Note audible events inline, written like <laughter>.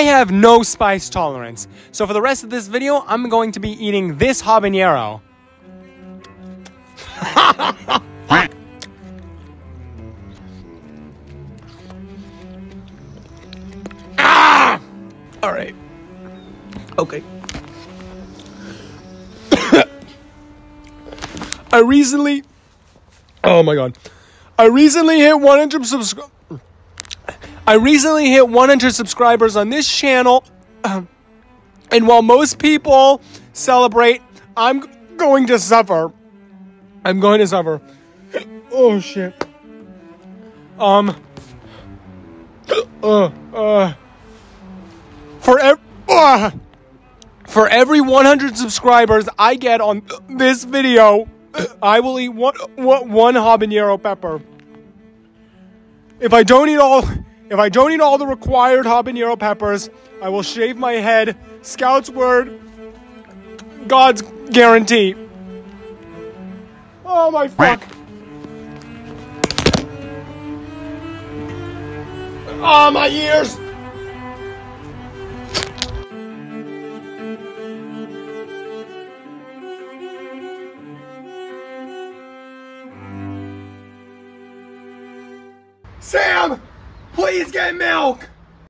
I have no spice tolerance. So for the rest of this video, I'm going to be eating this habanero. ah! <laughs> All right. Okay. <coughs> I recently Oh my god. I recently hit 100 subscribers. I recently hit 100 subscribers on this channel. <clears throat> And while most people celebrate, I'm going to suffer. I'm going to suffer. <clears throat> Oh shit. Um uh uh for ev- uh, for every 100 subscribers I get on this video, <clears throat> I will eat one, one habanero pepper. If I don't eat all, if I don't eat all the required habanero peppers, I will shave my head. Scout's word, God's guarantee. Oh my fuck. Oh my ears. Sam, please get milk.